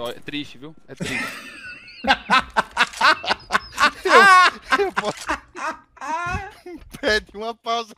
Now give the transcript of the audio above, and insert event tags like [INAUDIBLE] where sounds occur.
história. É triste, viu? É triste. [LAUGHS] [LAUGHS] eu posso... [LAUGHS] Pede uma pausa.